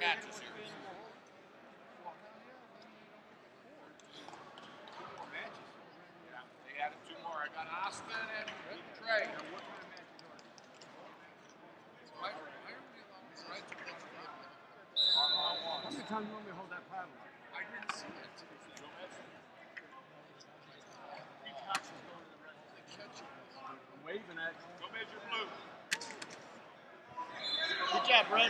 matches here. Two more matches. Yeah, they added two more. I got Austin and Trae. Now, what kind of matches are they? Why, why are we allowed this right to run around? How many times you want me to hold that paddle? I didn't see it. I'm waving at you. Go measure blue. Good job, Red.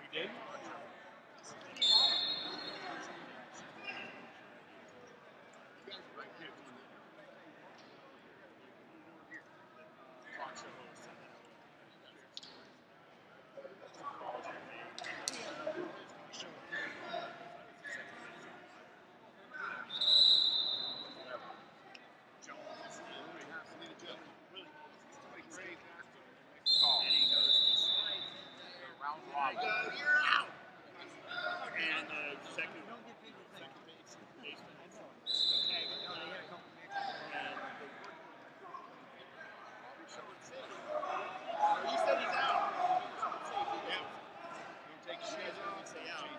We did? Call. Round robin. And uh, second, second base, baseman. Tag it. And he said he's out. Yeah. Don't take your chance when you say out. He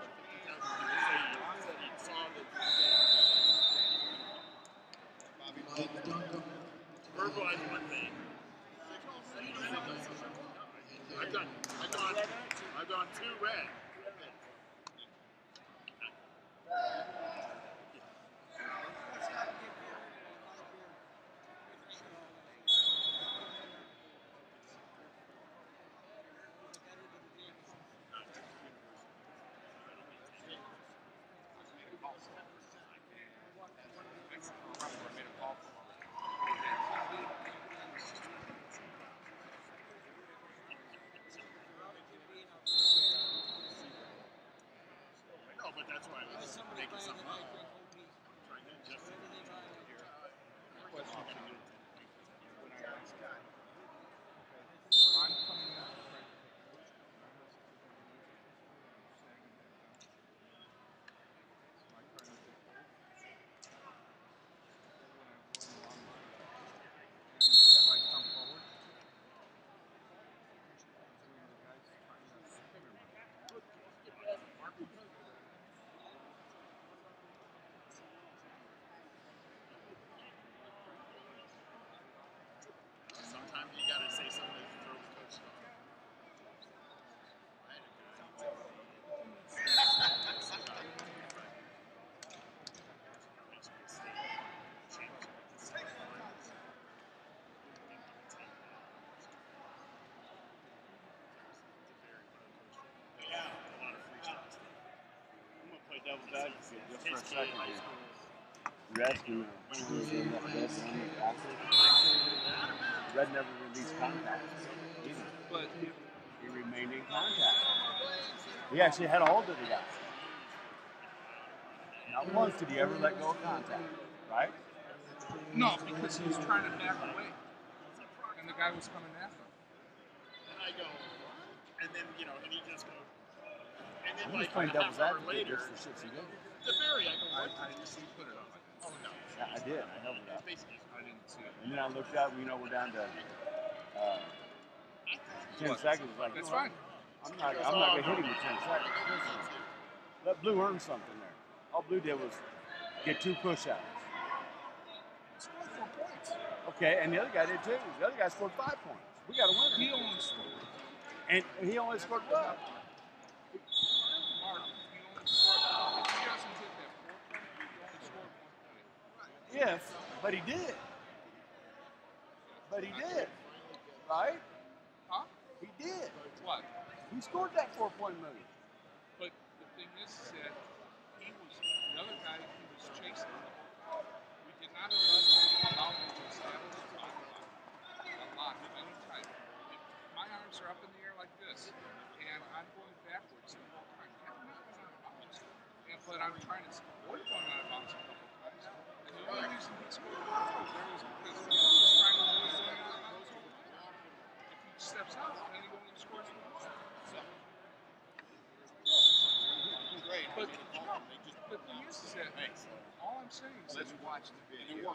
said he saw that. I've done. I've gone. I've gone two red. No, but that's why I was making something up. Trying to adjust it. Question. I'm coming in. Sometimes you gotta say something to throw the coach off. Yeah, a lot of free shots. I'm gonna play just for a second here. You're asking me, who's in that best on the? Red never released contact. either. But He remained in contact. He actually had a hold of the guy. Not once did he ever let go of contact, right? no, because he was trying to back away, and the guy was coming after him. And I go, and then, you know, and he just goes, and then I'm like playing a half hour later, just for shits and giggles. the Barry, I go, I, what? I just put it on. Oh no. Yeah, I did. I held it up. Basically, I didn't see it. And then I looked up, you know, we're down to uh, 10 What? seconds. Like, That's fine. I'm not, I'm not going to hit him with 10 seconds. Listen, let Blue earn something there. All Blue did was get two push outs. Scored four points. Okay, and the other guy did too. The other guy scored five points. We got a He only scored. And he only scored what? Mark, he only scored. If he doesn't hit that four point, he only scored one point. If, but he did. But he did. Right? Huh? He did. What? He scored that four point move. But the thing is, is that he was the other guy. He was chasing. We did not allow him to establish a time a lot of any type. If my arms are up in the air like this, and I'm going backwards whole. I'm not going out of bounds. But I'm trying to avoid going out of bounds let's watch the video.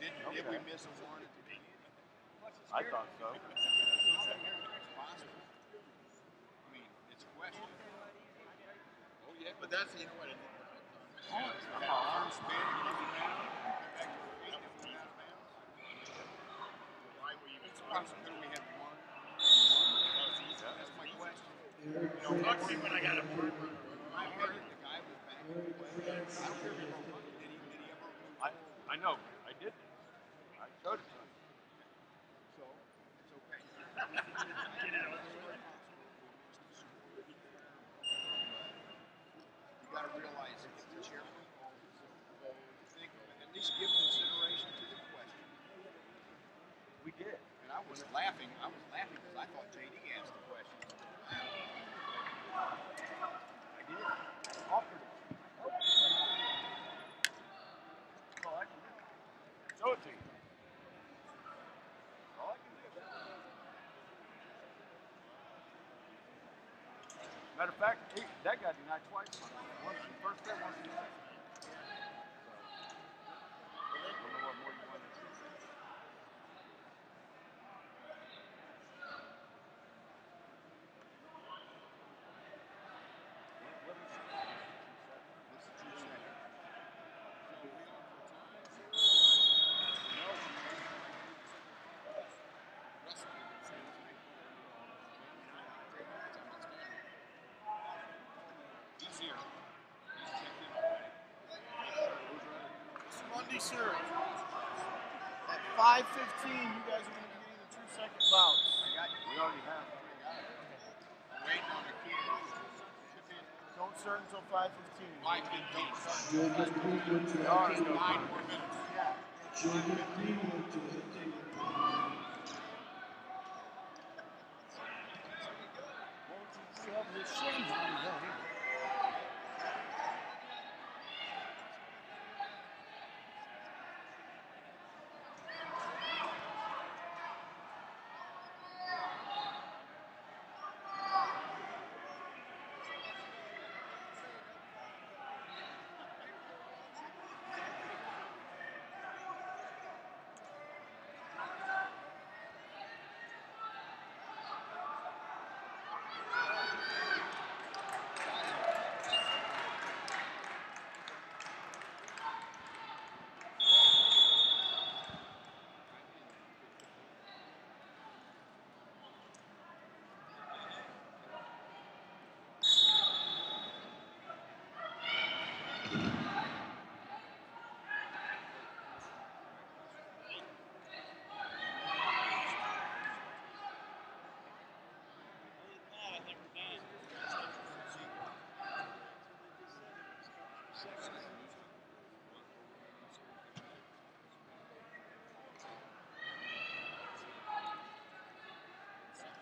Did, we miss a warning? I thought so. I mean, it's a question. Oh, yeah. But that's, you know what? I got a bird. I heard it, the guy was back. I don't care if he broke one. Did he, did he ever move? I, I know. I did. I showed it to him. So, it's okay. Get it over with. You gotta realize if the chairman think, at least give consideration to the question. We did. And I was laughing, I was laughing because I thought JD asked the question. I did. I offered it. That's all I can do. Show it to you. That's all I can do. Matter of fact, that guy denied twice. Once the first once the second. So, I don't know what more you want to do. What, what is it? This is true second. Russell did the same thing. He's here. He's checked in already. This Monday, sir. At 5:15, you guys are going to be getting the two second bouts. I got you. We already have. I'm waiting on the kid. Don't start until 5:15. five fifteen. They are still Nine more minutes. Yeah. Won't he sell his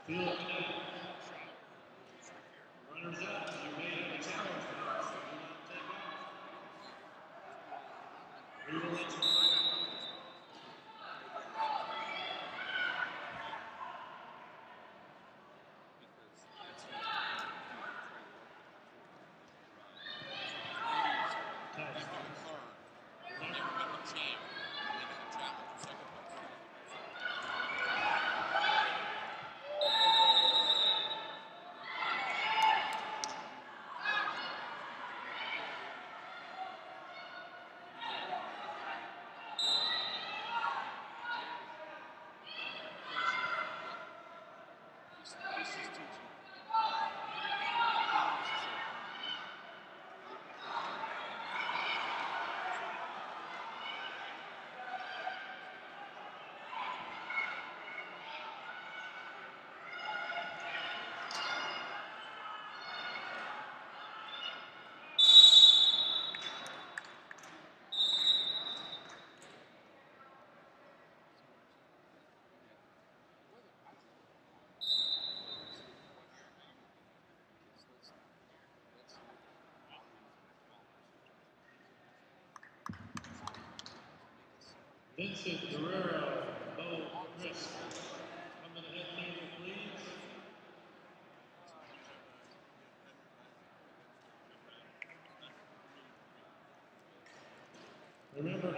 Shanghai? Vincent Guerrero, oh, Bo Chris. Come to the head table, please. Remember,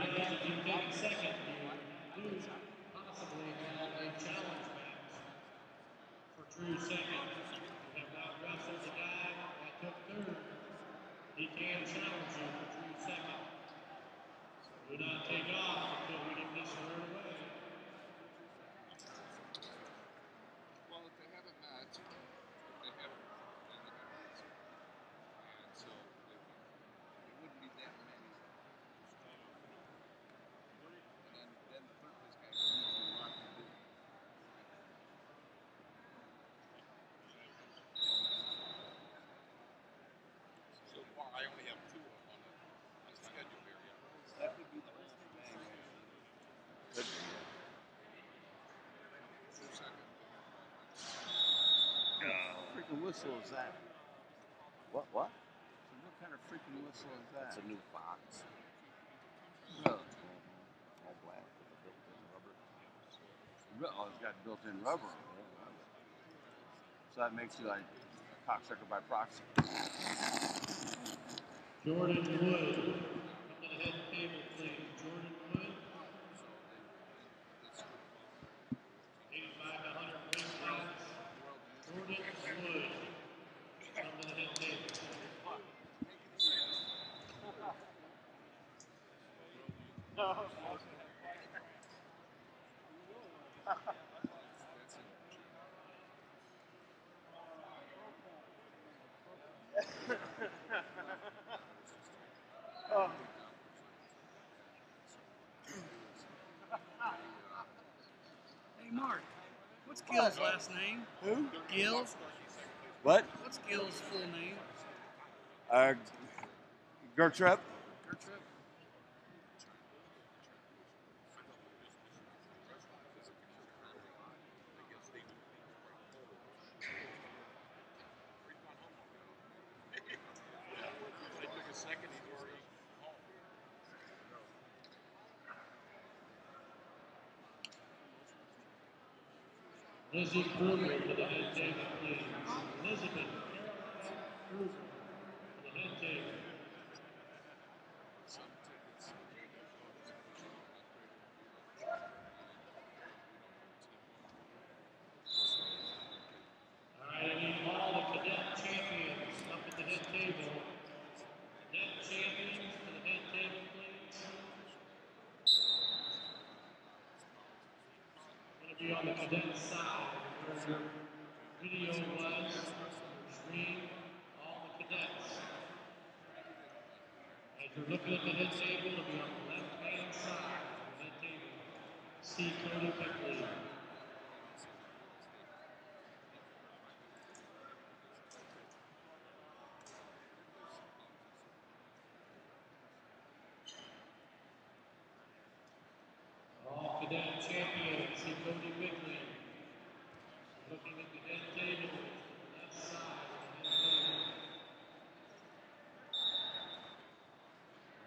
whistle is that? What? What? So what kind of freaking whistle is that? That's a new Fox. Really? All black with a built-in rubber. Oh, it's got built-in rubber. So that makes you like a cocksucker by proxy. Jordan Wood, come to the head table, please. Jordan Wood. 85 to 100 weight class. Jordan Wood, come to the head table. Oh. Hey, Mark. What's Gil's last name? Who? Gil? What? What's Gil's full name? Uh, Gertrup. Gertrude? They took a second, he's already home. Lizzie Kruger to the head table, please. Elizabeth Carolina Kruger to the head table. All right, I need all the cadet champions up at the head table. Cadet champions to the head table, please. Gonna be on the cadet side where your video was, your screen, all the cadets. As you're looking at the head table, it'll be on the left-hand side. See Cody. All cadet champions, see Cody Bickley. Looking at the left side.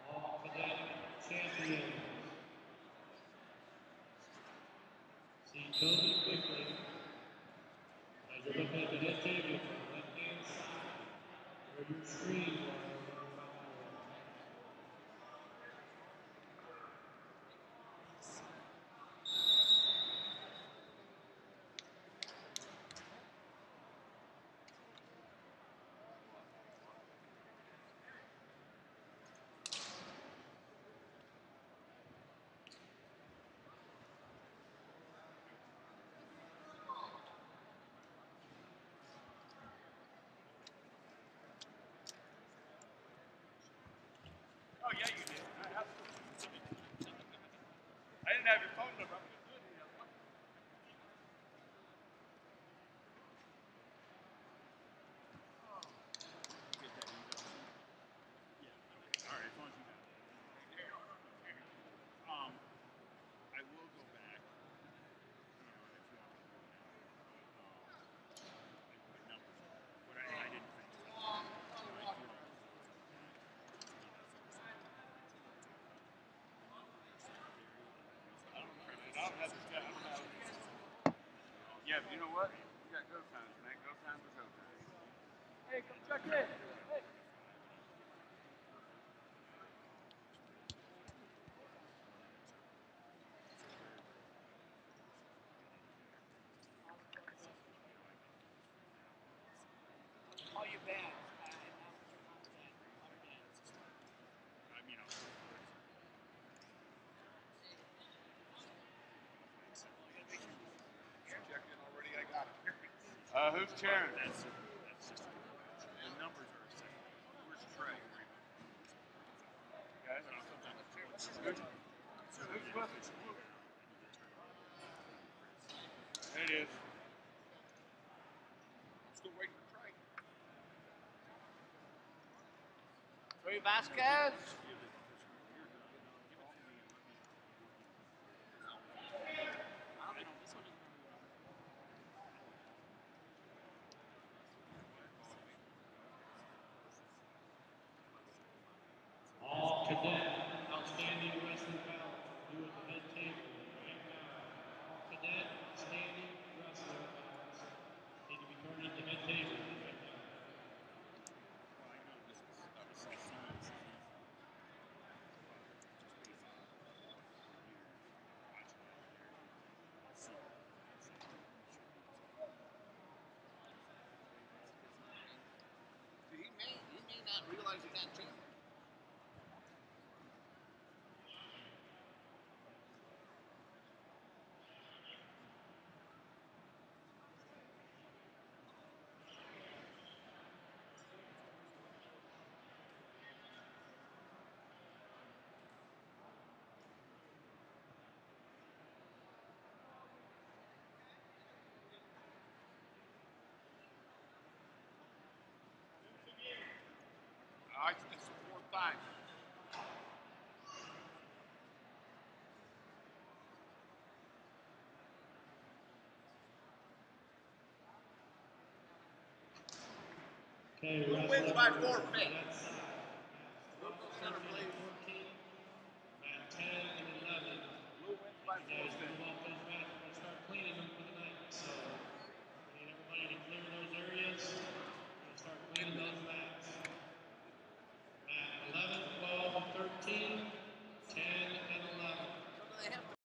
All champions. See Cody Bickley. As you're looking at the head table left side, screen was. Oh, Oh, yeah, you did. I didn't have your phone number. I'm gonna do it here. All right, as long as you got it. Um, I will go back. You know, if you want to go now. Um, I put numbers in. What I, I didn't think. You know, I feel I don't know. I don't have this guy. I don't have. Yeah, but you know what? We got go times, man. Go times are go times. Hey, come check in. Hey. Uh, who's chairing? That's that's just the numbers are a second. Where's Trae? Okay. Who's, who's? There it is. Still for. Trae Vasquez. All cadet outstanding wrestling ballot due at the head table right now. All cadet outstanding wrestling ballots need to be turned at the head table right now. He may, he may not realize he got champion. I think it's the fourth time. Okay, Who wins by for forfeit?